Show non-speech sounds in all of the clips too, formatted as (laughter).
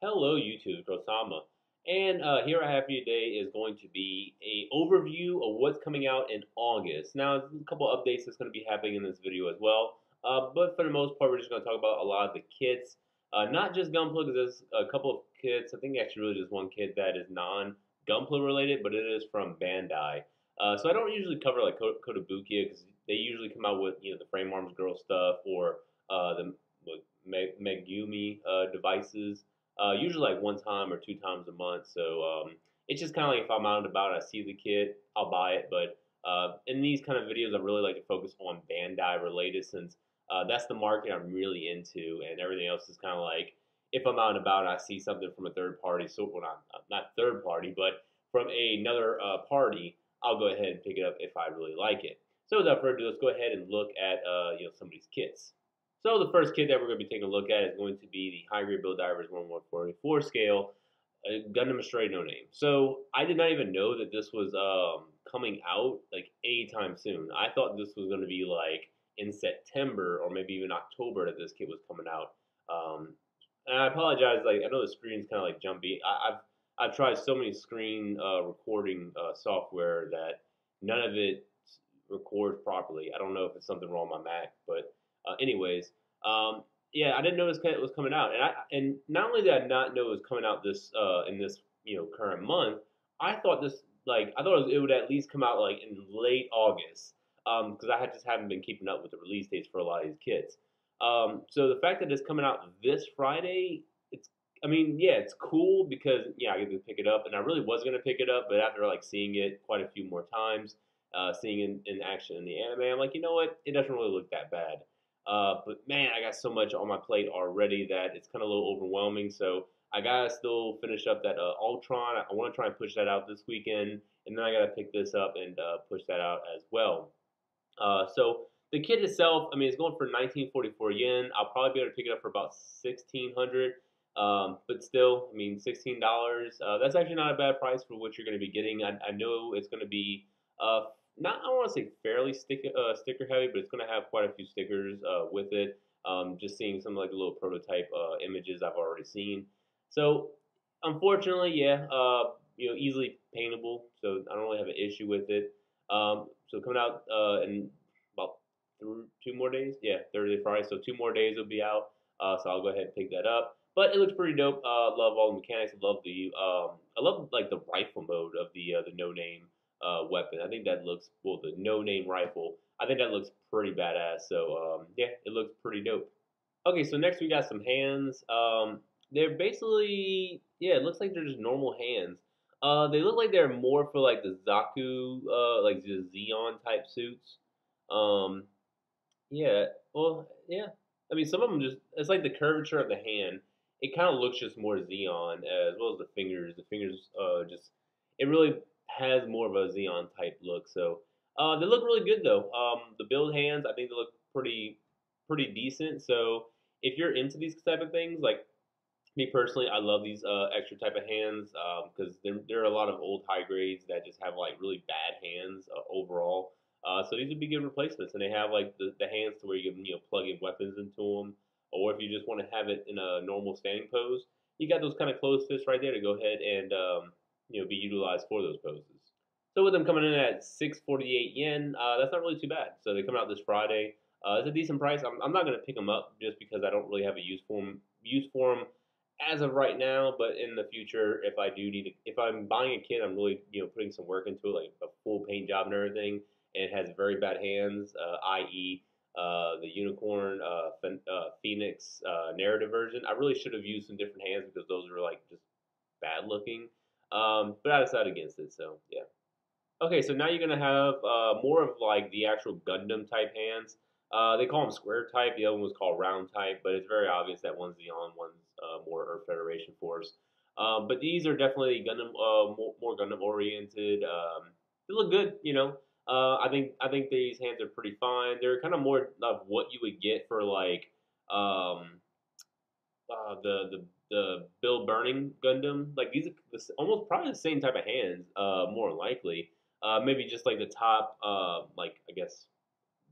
Hello YouTube, KrowSama. And uh, here I have for you today is going to be a overview of what's coming out in August. Now, a couple updates that's going to be happening in this video as well. Uh, but for the most part, we're just going to talk about a lot of the kits. Uh, not just Gunpla, because there's a couple of kits. I think actually really just one kit that is non-Gunpla related, but it is from Bandai. Uh, so I don't usually cover like Kotobukiya because they usually come out with you know the Frame Arms Girl stuff or uh, the Megami uh, devices uh, usually like one time or two times a month. So um, it's just kind of like if I'm out and about I see the kit, I'll buy it. But uh, in these kind of videos, I really like to focus on Bandai related since uh, that's the market I'm really into, and everything else is kind of like if I'm out and about and I see something from a third party, so when well, not not third party, but from another uh, party, I'll go ahead and pick it up if I really like it. So without further ado, let's go ahead and look at uh, you know some of these kits. So the first kit that we're going to be taking a look at is going to be the High Grade Build Divers 1144 scale uh, Gundam Astray No Name. So I did not even know that this was um, coming out like anytime soon. I thought this was going to be like in September or maybe even October that this kit was coming out. Um, and I apologize. Like I know the screen's kind of like jumpy. I, have I've tried so many screen uh, recording uh, software that none of it records properly. I don't know if it's something wrong on my Mac, but uh, anyways, um, yeah, I didn't know this was coming out, and I and not only did I not know it was coming out this uh, in this you know current month, I thought this like I thought it, it would at least come out like in late August because um, I had just haven't been keeping up with the release dates for a lot of these kits. Um, so the fact that it's coming out this Friday, it's I mean yeah, it's cool because yeah I get to pick it up, and I really was gonna pick it up, but after like seeing it quite a few more times, uh, seeing it in, in action in the anime, I'm like you know what, it doesn't really look that bad. Uh, but man, I got so much on my plate already that it's kind of a little overwhelming. So I gotta still finish up that uh, Ultron. I want to try and push that out this weekend, and then I gotta pick this up and uh, push that out as well. Uh, so the kit itself, I mean, it's going for 1944 yen. I'll probably be able to pick it up for about 1600. Um, but still, I mean, $16. Uh, that's actually not a bad price for what you're going to be getting. I, I know it's going to be uh, not I want to say fairly sticker uh, sticker heavy, but it's going to have quite a few stickers uh, with it. Um, just seeing some like the little prototype uh, images I've already seen. So unfortunately, yeah, uh, you know, easily paintable. So I don't really have an issue with it. Um, so coming out uh, in about two more days. Yeah, Thursday, Friday. So two more days will be out. Uh, so I'll go ahead and pick that up. But it looks pretty dope. love all the mechanics. Love the um, I love like the rifle mode of the the no name uh, weapon. I think that looks well the no name rifle. I think that looks pretty badass. So um, yeah, it looks pretty dope. Okay, so next we got some hands. Um, they're basically yeah, it looks like they're just normal hands. Uh, they look like they're more for like the Zaku, uh, like the Zeon type suits. Um, yeah, well, yeah. I mean, some of them just it's like the curvature of the hand. It kind of looks just more Zeon as well as the fingers. The fingers, uh, just it really has more of a Zeon type look. So uh, they look really good though. Um, the build hands, I think they look pretty pretty decent. So if you're into these type of things, like me personally, I love these uh, extra type of hands because um, there, there are a lot of old high grades that just have like really bad hands uh, overall. Uh, so these would be good replacements, and they have like the, the hands to where you can you know plug in weapons into them, or if you just want to have it in a normal standing pose, you got those kind of closed fists right there to go ahead and um, you know be utilized for those poses. So with them coming in at 648 yen, uh, that's not really too bad. So they come out this Friday. Uh, it's a decent price. I'm, I'm not going to pick them up just because I don't really have a use for them, use for them as of right now. But in the future, if I do need to, if I'm buying a kit, I'm really you know putting some work into it, like a full paint job and everything, and it has very bad hands, uh, i.e. Uh, the unicorn uh, uh, phoenix uh, narrative version. I really should have used some different hands because those are like just bad looking. Um, but I decided against it, so yeah. Okay, so now you're gonna have uh, more of like the actual Gundam type hands. Uh, they call them square type. The other one was called round type, but it's very obvious that one's Zeon one's uh, more Earth Federation Force. Um, but these are definitely Gundam, uh, more, more, Gundam oriented. Um, they look good, you know. Uh, I think I think these hands are pretty fine. They're kind of more of what you would get for like um, uh, the the the Build Burning Gundam. Like these are almost probably the same type of hands, uh, more likely. Uh, maybe just like the top, uh, like I guess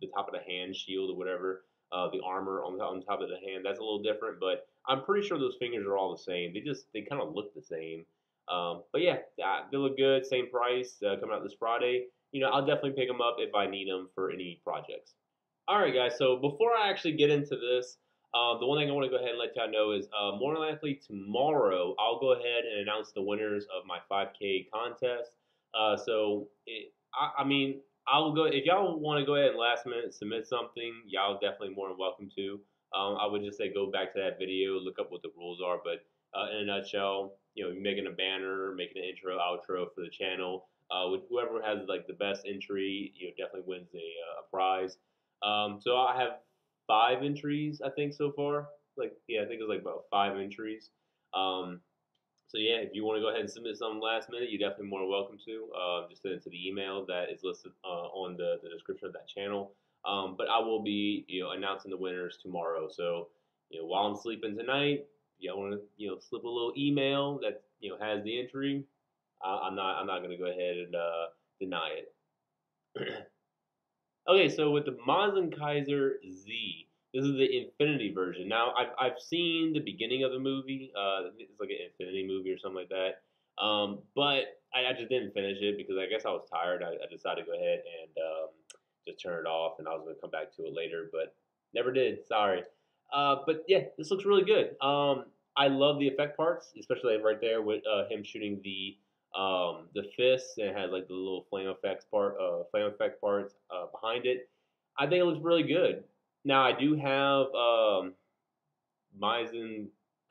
the top of the hand shield or whatever. Uh, the armor on, on top of the hand that's a little different, but I'm pretty sure those fingers are all the same. They just they kind of look the same. Um, but yeah, they look good. Same price uh, coming out this Friday. You know, I'll definitely pick them up if I need them for any projects. All right, guys. So before I actually get into this, uh, the one thing I want to go ahead and let y'all know is uh, more likely tomorrow I'll go ahead and announce the winners of my 5K contest. Uh, so it, I, I, mean, I'll go if y'all want to go ahead and last minute submit something, y'all definitely more than welcome to. Um, I would just say go back to that video, look up what the rules are. But uh, in a nutshell, you know, making a banner, making an intro, outro for the channel. Uh, whoever has like the best entry, you know, definitely wins a, uh, a prize. Um, so I have five entries, I think, so far. Like, yeah, I think it's like about five entries. Um, so yeah, if you want to go ahead and submit something last minute, you're definitely more welcome to. Uh, just send it to the email that is listed uh, on the, the description of that channel. Um, but I will be, you know, announcing the winners tomorrow. So, you know, while I'm sleeping tonight, y'all want to, you know, slip a little email that you know has the entry. I, am not, I'm not going to go ahead and uh, deny it. (clears throat) okay, so with the Mazinkaiser Z, this is the Infinity version. Now, I've, I've seen the beginning of the movie. Uh, it's like an Infinity movie or something like that. Um, but I, I, just didn't finish it because I guess I was tired. I, I decided to go ahead and um, just turn it off, and I was going to come back to it later, but never did. Sorry. Uh, but yeah, this looks really good. Um, I love the effect parts, especially right there with uh, him shooting the um, the fists and it has like the little flame effects part, uh, flame effect parts uh, behind it. I think it looks really good. Now I do have um, Meissen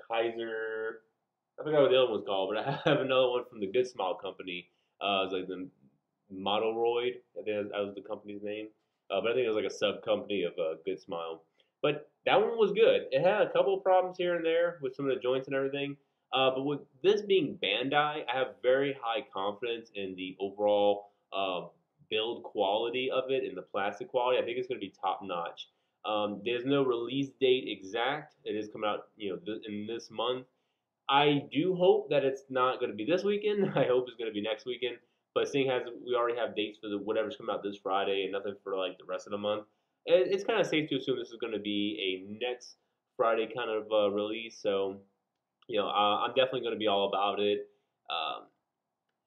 Kaiser. I forgot what the other one's called, but (laughs) I have another one from the Good Smile Company. Uh, it's like the Moderoid. I think that was the company's name. Uh, but I think it was like a sub company of uh, Good Smile. But that one was good. It had a couple of problems here and there with some of the joints and everything. Uh, but with this being Bandai, I have very high confidence in the overall uh, build quality of it and the plastic quality. I think it's going to be top notch. Um, there's no release date exact. It is coming out, you know, th- in this month. I do hope that it's not going to be this weekend. (laughs) I hope it's going to be next weekend. But seeing as we already have dates for the whatever's coming out this Friday and nothing for like the rest of the month, it, it's kind of safe to assume this is going to be a next Friday kind of uh, release. So, you know, uh, I'm definitely going to be all about it. Um,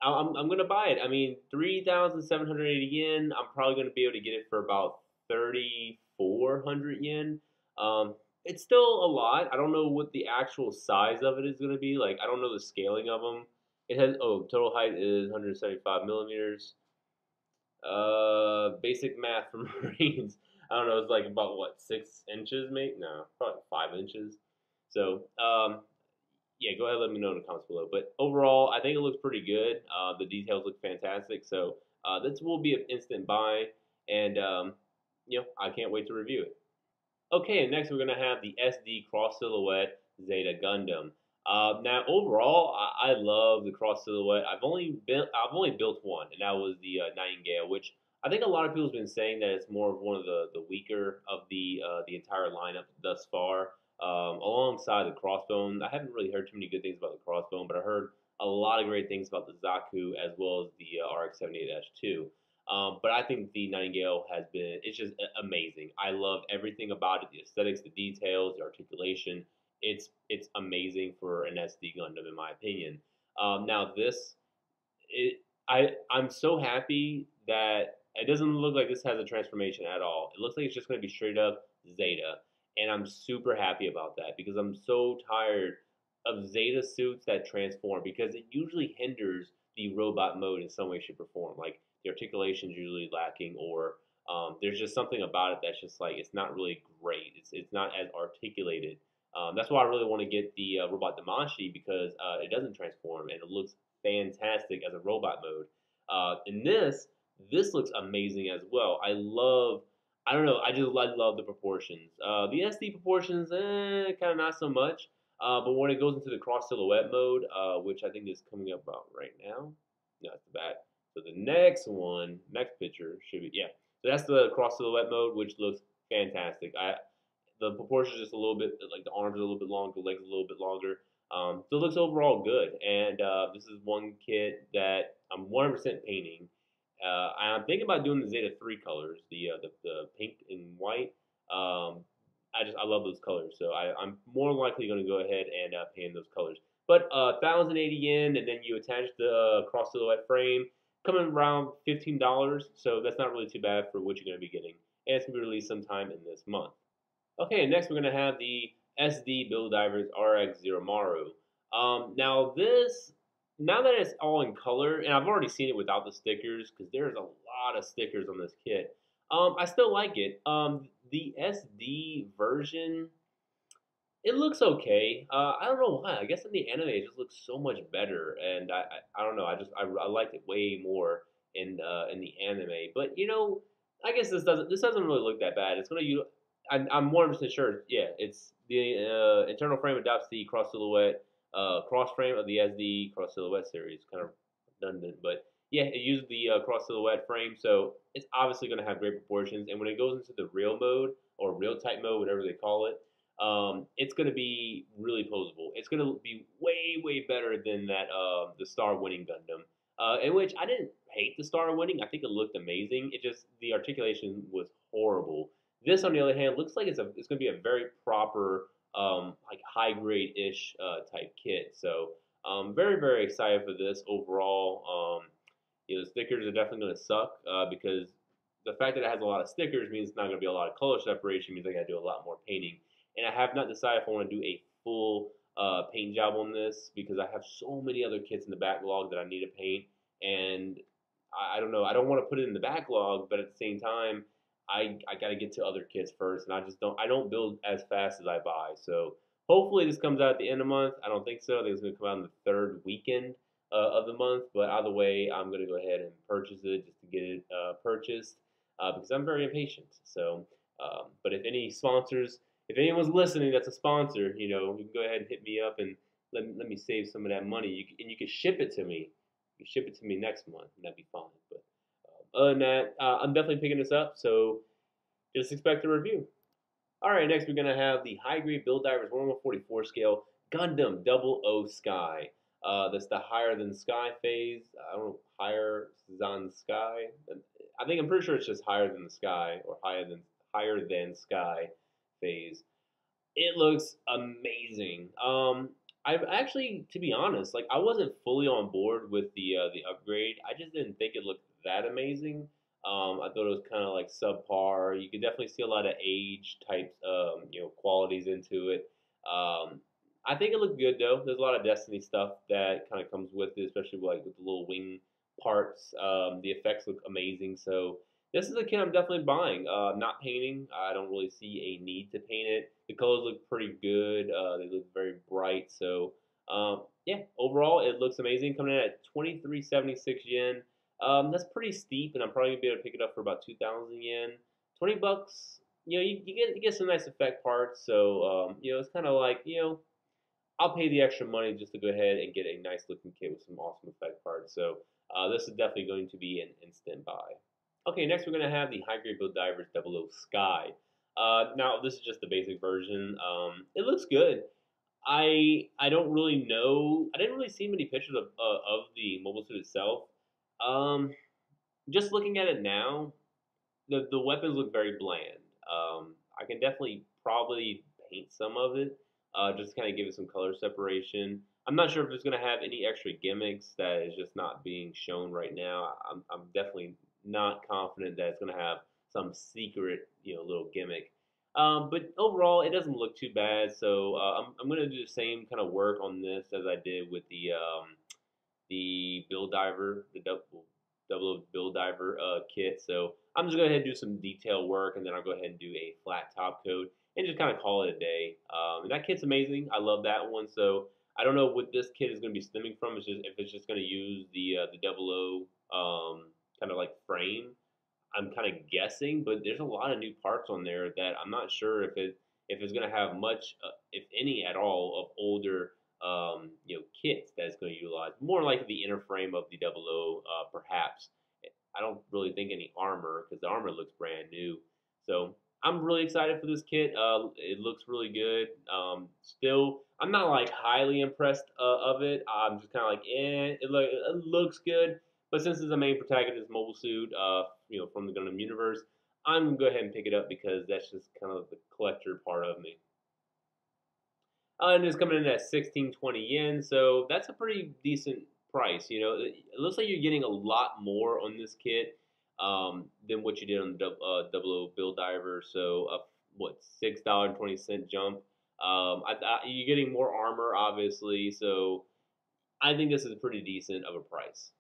I'm, I'm going to buy it. I mean, 3,780 yen. I'm probably going to be able to get it for about 3,400 yen. Um, it's still a lot. I don't know what the actual size of it is going to be. Like, I don't know the scaling of them. It has, oh, total height is 175 millimeters. Uh, basic math for (laughs) Marines. I don't know, it's like about what, six inches, mate? No, probably five inches. So, um, yeah, go ahead and let me know in the comments below. But overall, I think it looks pretty good. Uh, the details look fantastic. So, uh, this will be an instant buy. And, um, you know, I can't wait to review it. Okay, and next we're going to have the SD Cross Silhouette Zeta Gundam. Uh, now, overall, I, I, love the cross silhouette. I've only built, I've only built one, and that was the uh, Nightingale, which I think a lot of people have been saying that it's more of one of the, the weaker of the uh, the entire lineup thus far. Um, alongside the Crossbone, I haven't really heard too many good things about the Crossbone, but I heard a lot of great things about the Zaku as well as the uh, RX-78-2. Um, but I think the Nightingale has been, it's just amazing. I love everything about it, the aesthetics, the details, the articulation. It's it's amazing for an SD Gundam, in my opinion. Um, now this, it, I I'm so happy that it doesn't look like this has a transformation at all. It looks like it's just going to be straight up Zeta. And I'm super happy about that because I'm so tired of Zeta suits that transform because it usually hinders the robot mode in some way, shape, or form. Like the articulation is usually lacking, or um, there's just something about it that's just like it's not really great. It's it's not as articulated. Um, that's why I really want to get the uh, Robot Damashii because uh, it doesn't transform and it looks fantastic as a robot mode. Uh, in this, this looks amazing as well. I love, I don't know, I just I love the proportions. Uh, the SD proportions, eh, kind of not so much. Uh, but when it goes into the cross silhouette mode, uh, which I think is coming up about right now, no, it's the. So the next one, next picture should be yeah. So that's the cross silhouette mode, which looks fantastic. I the proportions just a little bit like the arms are a little bit longer, the legs a little bit longer. Um, so it looks overall good. And uh, this is one kit that I'm 100% painting. Uh, I'm thinking about doing the Zeta 3 colors, the, uh, the, the pink and white. Um, I just I love those colors, so I, I'm more likely going to go ahead and uh, paint those colors. But uh, 1,080 yen, and then you attach the uh, cross silhouette frame, coming around $15. So that's not really too bad for what you're going to be getting. And it's going to be released sometime in this month. Okay, next we're going to have the SD Build Divers RX Zero Maru. Um, now this, now that it's all in color, and I've already seen it without the stickers because there's a lot of stickers on this kit. Um, I still like it. Um, the SD version, it looks okay. Uh, I don't know why. I guess in the anime it just looks so much better, and I, I, I don't know. I just I, I liked it way more in uh, in the anime. But you know, I guess this doesn't this doesn't really look that bad. It's gonna you. I'm, I'm more percent sure. Yeah, it's the uh, internal frame adopts the cross silhouette uh, cross frame of the SD cross silhouette series. Kind of redundant, but yeah, it uses the uh, cross silhouette frame, so it's obviously going to have great proportions. And when it goes into the real mode or real type mode, whatever they call it, um, it's going to be really posable. It's going to be way, way better than that uh, the Star winning Gundam, uh, in which I didn't hate the Star winning. I think it looked amazing. It just the articulation was horrible. This, on the other hand, looks like it's a it's going to be a very proper, um, like high grade ish uh, type kit. So, um, very, very excited for this overall. Um, you know, stickers are definitely going to suck uh, because the fact that it has a lot of stickers means it's not going to be a lot of color separation. Means I got to do a lot more painting, and I have not decided if I want to do a full uh, paint job on this because I have so many other kits in the backlog that I need to paint, and I, I don't know. I don't want to put it in the backlog, but at the same time, I I got to get to other kids first, and I just don't I don't build as fast as I buy. So hopefully this comes out at the end of the month. I don't think so. I think it's going to come out in the third weekend uh, of the month. But either way, I'm going to go ahead and purchase it just to get it uh, purchased uh, because I'm very impatient. So, um, but if any sponsors, if anyone's listening that's a sponsor, you know, you can go ahead and hit me up and let, let me save some of that money. You and you can ship it to me. You ship it to me next month, and that'd be fine. But other than that, uh, I'm definitely picking this up. So just expect a review. All right, next we're going to have the High Grade Build Divers 144 scale Gundam Double O Sky. Uh, that's the higher than sky phase. I don't know, higher than sky. I think I'm pretty sure it's just higher than the sky or higher than higher than sky phase. It looks amazing. Um, I actually, to be honest, like I wasn't fully on board with the uh, the upgrade. I just didn't think it looked that amazing. Um, I thought it was kind of like subpar. You could definitely see a lot of age types, um, you know, qualities into it. Um, I think it looked good though. There's a lot of Destiny stuff that kind of comes with it, especially like with the little wing parts. Um, the effects look amazing. So this is a kit I'm definitely buying. Uh, not painting. I don't really see a need to paint it. The colors look pretty good. Uh, they look very bright. So um, yeah, overall it looks amazing. Coming in at 2376 yen. Um, that's pretty steep, and I'm probably gonna be able to pick it up for about 2,000 yen. 20 bucks. You know, you, you get you get some nice effect parts. So um, you know, it's kind of like you know I'll pay the extra money just to go ahead and get a nice looking kit with some awesome effect parts. So uh, this is definitely going to be an instant buy. Okay, next we're to have the High Grade Build Divers 00 Sky. Uh, now this is just the basic version. Um, it looks good. I I don't really know. I didn't really see many pictures of uh, of the mobile suit itself. Um, just looking at it now, the the weapons look very bland. Um, I can definitely probably paint some of it uh, just kind of give it some color separation. I'm not sure if it's going to have any extra gimmicks that is just not being shown right now. I'm, I'm definitely not confident that it's going to have some secret, you know, little gimmick. Um, but overall, it doesn't look too bad. So uh, I'm, I'm going to do the same kind of work on this as I did with the um, the Build Diver, the double double Build Diver uh, kit. So I'm just going to go ahead and do some detail work, and then I'll go ahead and do a flat top coat and just kind of call it a day. Um, and that kit's amazing. I love that one. So I don't know what this kit is going to be stemming from. It's just if it's just going to use the uh, the double O um, kind of like frame. I'm kind of guessing, but there's a lot of new parts on there that I'm not sure if it if it's going to have much, uh, if any at all, of older um, you know kits that's going to utilize. More like the inner frame of the double O, uh, perhaps. I don't really think any armor because the armor looks brand new. So I'm really excited for this kit. Uh, it looks really good. Um, still, I'm not like highly impressed uh, of it. I'm just kind of like, eh, it, it looks good. But since it's the main protagonist mobile suit, uh, you know, from the Gundam universe, I'm gonna go ahead and pick it up because that's just kind of the collector part of me. Uh, and it's coming in at 1620 yen, so that's a pretty decent price. You know, it, looks like you're getting a lot more on this kit um, than what you did on the uh, Double O Build Diver. So, what six dollar twenty cent jump. Um, I, I, you're getting more armor, obviously, so I think this is pretty decent of a price.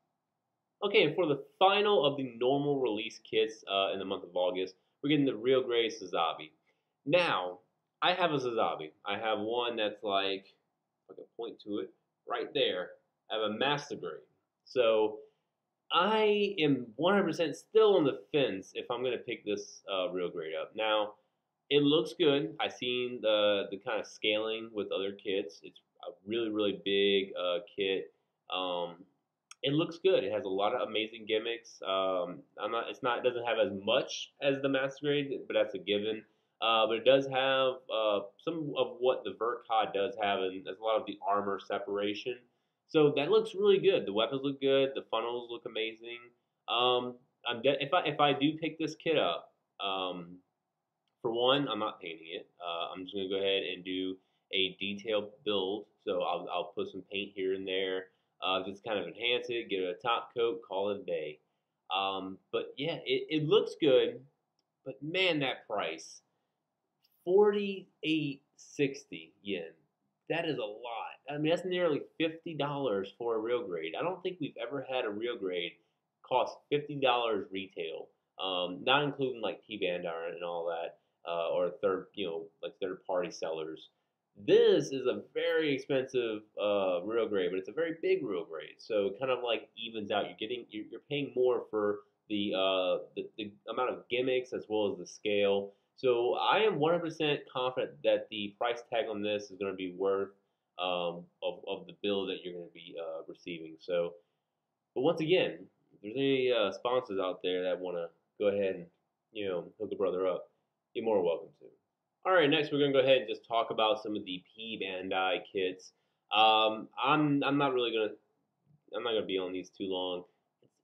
Okay, and for the final of the normal release kits uh, in the month of August, we're getting the Real Grade Sazabi. Now, I have a Sazabi. I have one that's like, I can point to it right there. I have a Master Grade. So I am 100% still on the fence if I'm going to pick this uh, Real Grade up. Now, it looks good. I've seen the, the kind of scaling with other kits. It's a really, really big uh, kit. Um, it looks good. It has a lot of amazing gimmicks. Um, I'm not. It's not. It doesn't have as much as the Master Grade, but that's a given. Uh, but it does have uh, some of what the Ver.Ka does have, and there's a lot of the armor separation. So that looks really good. The weapons look good. The funnels look amazing. Um, I'm de- if I if I do pick this kit up, um, for one, I'm not painting it. Uh, I'm just gonna go ahead and do a detailed build. So I'll I'll put some paint here and there. Uh, just kind of enhance it, give it a top coat, call it a day. Um, but yeah, it, it looks good, but man, that price, forty eight sixty yen. That is a lot. I mean, that's nearly fifty dollars for a real grade. I don't think we've ever had a real grade cost fifty dollars retail, um, not including like P Bandai and all that, uh, or third, you know, like third party sellers. This is a very expensive uh, real grade, but it's a very big real grade. So it kind of like evens out. You're getting you're, you're paying more for the, uh, the the amount of gimmicks as well as the scale. So I am 100% confident that the price tag on this is going to be worth um, of, of the bill that you're going to be uh, receiving. So, but once again, if there's any uh, sponsors out there that want to go ahead and you know hook a brother up, you're more welcome to. All right, next we're gonna go ahead and just talk about some of the P Bandai kits. Um, I'm I'm not really gonna I'm not gonna be on these too long.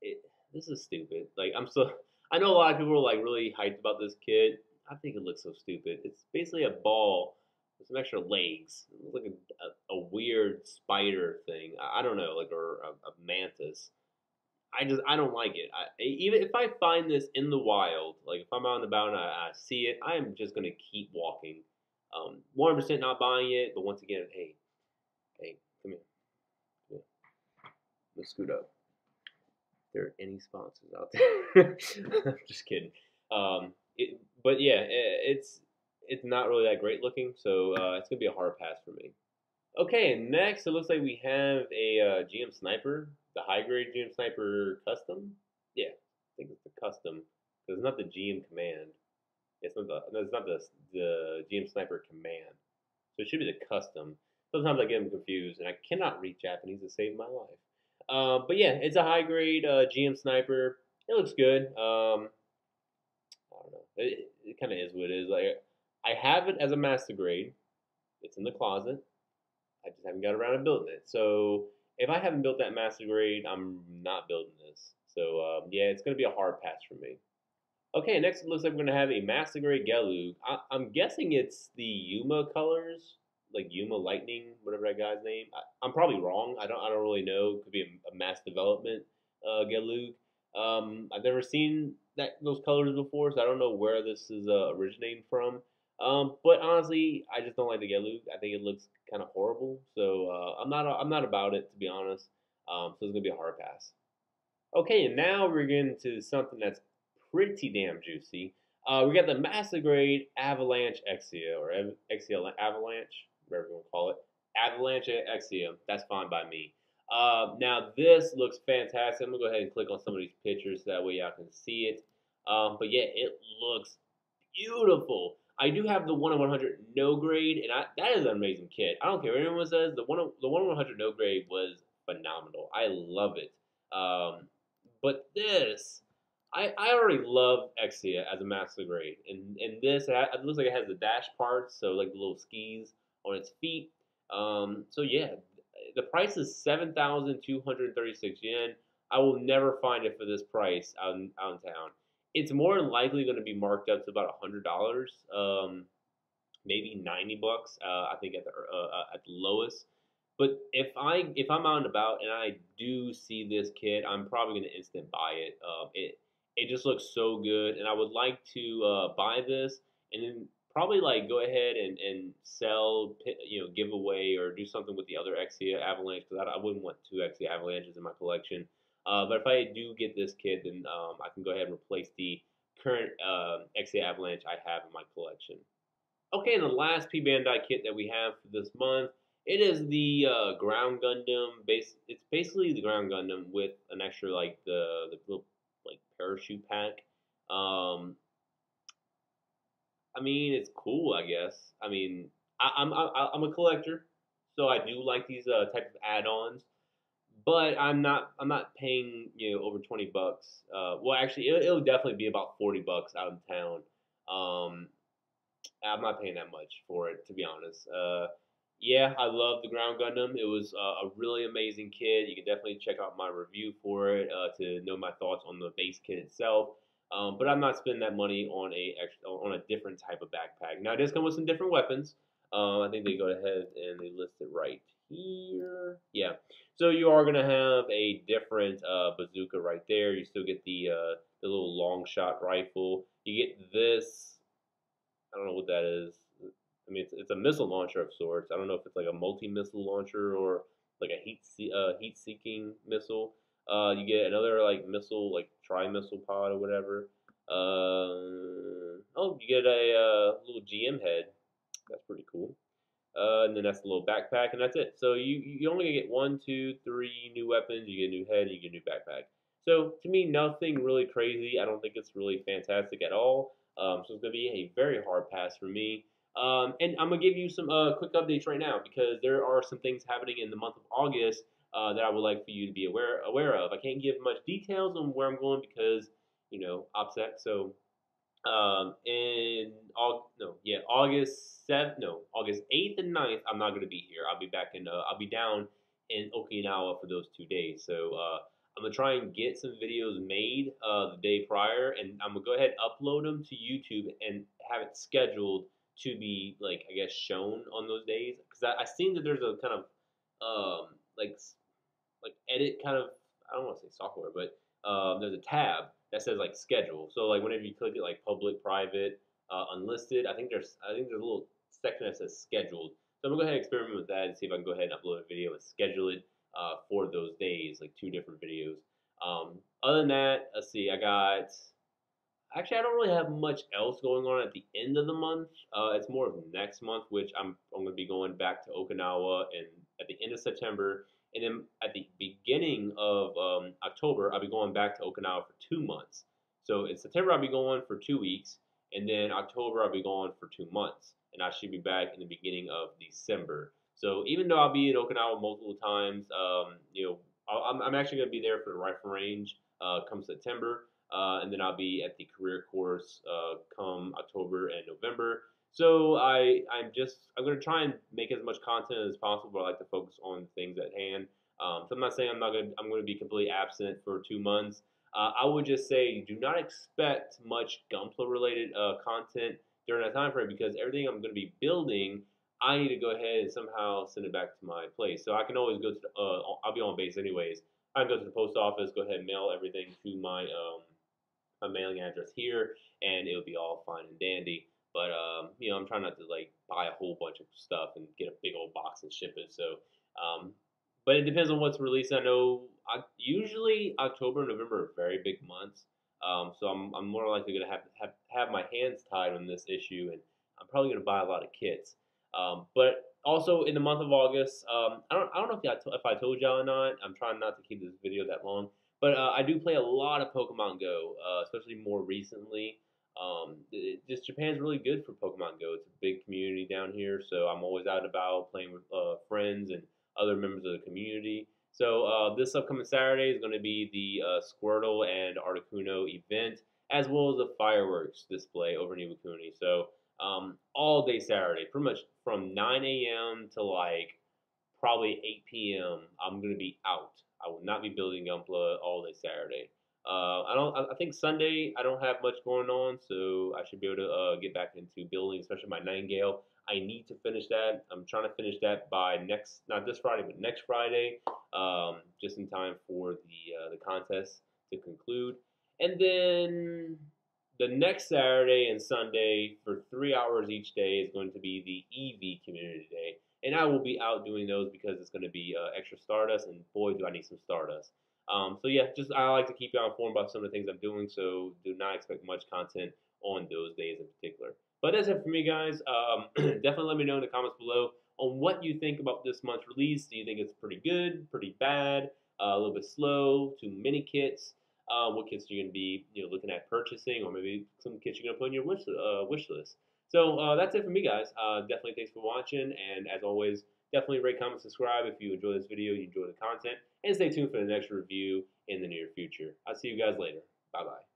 It, this is stupid. Like I'm so (laughs) I know a lot of people are like really hyped about this kit. I think it looks so stupid. It's basically a ball with some extra legs. It looks like a, a, a weird spider thing. I, I, don't know, like or a, a mantis. I just I don't like it. I, even if I find this in the wild, like if I'm out and about and I, I see it, I am just gonna keep walking. Um, 100% not buying it, but once again, hey, hey, come here, come here. Let's scoot up. If there are any sponsors out there? (laughs) I'm just kidding. Um, it, but yeah, it's it's not really that great looking, so uh, it's gonna be a hard pass for me. Okay, next it looks like we have a uh, GM sniper the high grade GM Sniper Custom. Yeah, I think it's the custom because it's not the GM Command. It's not the it's not the the GM Sniper Command. So it should be the custom. Sometimes I get them confused, and I cannot read Japanese to save my life. Um, but yeah, it's a high grade uh, GM Sniper. It looks good. Um. It, it kind of is what it is. Like I have it as a master grade. It's in the closet. I just haven't got around to building it. So if I haven't built that master grade, I'm not building this. So um, yeah, it's going to be a hard pass for me. Okay, next it looks like we're going to have a master grade Gelgoog. I- am guessing it's the Yuma colors, like Yuma Lightning, whatever that guy's name. I- am probably wrong. I don't. I don't really know. Could be a, a mass development uh. Um, I've never seen that those colors before, so I don't know where this is uh, originating from. Um, but honestly, I just don't like the Gelgoog. I think it looks kind of horrible. So uh, I'm not I'm not about it to be honest. Um, so it's gonna be a hard pass. Okay, and now we're getting to something that's pretty damn juicy. Uh, we got the Master Grade Avalanche Exia or Exia Avalanche, whatever you want to call it. Avalanche Exia. That's fine by me. Uh, now this looks fantastic. I'm gonna go ahead and click on some of these pictures so that way y'all can see it. Um, but yeah, it looks beautiful. I do have the one of 100 no grade, and I, that is an amazing kit. I don't care what anyone says. The one the one of 100 no grade was phenomenal. I love it. Um, but this, I, I already love Exia as a master grade, and and this it looks like it has the dash parts, so like the little skis on its feet. Um, so yeah, the price is 7,236 yen. I will never find it for this price out in, out in town. it's more than likely going to be marked up to about a hundred dollars, um, maybe ninety bucks. Uh, I think at the uh, uh, at the lowest. But if I if I'm out and about and I do see this kit, I'm probably going to instant buy it. Um, it it just looks so good, and I would like to uh, buy this and then probably like go ahead and, and sell, you know, give away or do something with the other Exia Avalanche because I, I, wouldn't want two Exia Avalanches in my collection. Uh, but if I do get this kit, then um, I can go ahead and replace the current uh, Exia Avalanche I have in my collection. Okay, and the last P Bandai kit that we have for this month, it is the uh, Ground Gundam. Base, it's basically the Ground Gundam with an extra like the the little like parachute pack. Um, I mean, it's cool, I guess. I mean, I, am I'm, I'm a collector, so I do like these uh, type of add-ons. But I'm not I'm not paying you know over twenty bucks. Uh, well, actually, it, will definitely be about forty bucks out of town. Um, I'm not paying that much for it, to be honest. Uh, yeah, I love the Ground Gundam. It was uh, a really amazing kit. You can definitely check out my review for it uh, to know my thoughts on the base kit itself. Um, but I'm not spending that money on a on a different type of backpack. Now it does come with some different weapons. Um, I think they go ahead and they list it right here. Yeah. So you are gonna have a different uh, bazooka right there. You still get the uh, the little long shot rifle. You get this. I don't know what that is. I mean, it's, it's a missile launcher of sorts. I don't know if it's like a multi missile launcher or like a heat uh, heat seeking missile. Uh, you get another like missile, like tri missile pod or whatever. Uh, oh, you get a uh, little GM head. That's pretty cool. Uh, and then that's a little backpack, and that's it. So you you only get one, two, three new weapons. You get a new head, you get a new backpack. So to me, nothing really crazy. I don't think it's really fantastic at all. Um, so it's gonna be a very hard pass for me. Um, and I'm gonna give you some uh, quick updates right now because there are some things happening in the month of August uh, that I would like for you to be aware aware of. I can't give much details on where I'm going because you know OPSEC. So um, in August, no, yeah, August seventh, no, August eighth and 9th, I'm not gonna be here. I'll be back in. Uh, I'll be down in Okinawa for those two days. So uh, I'm gonna try and get some videos made uh, the day prior, and I'm gonna go ahead and upload them to YouTube and have it scheduled to be like I guess shown on those days because I, I seen that there's a kind of um, like like edit kind of I don't want to say software, but um, there's a tab that says like schedule. So like whenever you click it, like public, private, uh, unlisted, I think there's I think there's a little section that says scheduled. So I'm gonna go ahead and experiment with that and see if I can go ahead and upload a video and schedule it uh, for those days, like two different videos. Um, other than that, let's see, I got. Actually, I don't really have much else going on at the end of the month. Uh, it's more of next month, which I'm I'm gonna be going back to Okinawa and at the end of September and then at the beginning of um, October, I'll be going back to Okinawa for two months. So in September, I'll be going for two weeks. And then October, I'll be going for two months. And I should be back in the beginning of December. So even though I'll be in Okinawa multiple times, um, you know, I'm, I'm actually going to be there for the rifle range uh, come September. Uh, and then I'll be at the career course uh, come October and November. So I I'm just I'm gonna try and make as much content as possible. I like to focus on things at hand. Um, so I'm not saying I'm not gonna I'm gonna be completely absent for two months. Uh, I would just say do not expect much Gunpla related uh, content during that time frame because everything I'm gonna be building, I need to go ahead and somehow send it back to my place. So I can always go to the, uh, I'll be on base anyways. I can go to the post office, go ahead and mail everything to my um, my mailing address here, and it'll be all fine and dandy. But um, you know, I'm trying not to like buy a whole bunch of stuff and get a big old box and ship it. So, um, but it depends on what's released. I know I, usually October and November are very big months. Um, so I'm, I'm more likely going to have, have have my hands tied on this issue, and I'm probably going to buy a lot of kits. Um, but also in the month of August, um, I don't I don't know if I, if I told y'all or not. I'm trying not to keep this video that long, but uh, I do play a lot of Pokemon Go, uh, especially more recently. Um, it, just Japan's really good for Pokemon Go. It's a big community down here, so I'm always out and about playing with uh, friends and other members of the community. So uh, this upcoming Saturday is going to be the uh, Squirtle and Articuno event, as well as a fireworks display over in Iwakuni. So um, all day Saturday, pretty much from 9 a.m. to like probably 8 p.m. I'm going to be out. I will not be building Gunpla all day Saturday. Uh, I don't. I think Sunday I don't have much going on, so I should be able to uh, get back into building, especially my Nightingale. I need to finish that. I'm trying to finish that by next, not this Friday, but next Friday, um, just in time for the uh, the contest to conclude. And then the next Saturday and Sunday for three hours each day is going to be the Eevee Community Day, and I will be out doing those because it's going to be uh, extra Stardust, and boy, do I need some Stardust. Um, so yeah, just I like to keep you informed about some of the things I'm doing. So do not expect much content on those days in particular. But that's it for me, guys. Um, (clears throat) definitely let me know in the comments below on what you think about this month's release. Do you think it's pretty good, pretty bad, uh, a little bit slow, too many kits? Uh, what kits are you going to be you know, looking at purchasing, or maybe some kits you're going to put on your wish, uh, wish list. So uh, that's it for me, guys. Uh, definitely thanks for watching, and as always, definitely rate, comment, subscribe if you enjoy this video, you enjoy the content, and stay tuned for the next review in the near future. I'll see you guys later. Bye bye.